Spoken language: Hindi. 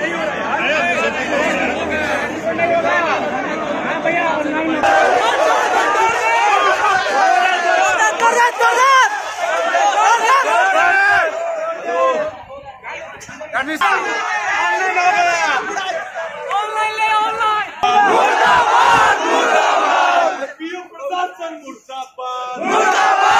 मुर्दाबाद मुर्दाबाद पीयू मुर्दाबाद मुर्दाबाद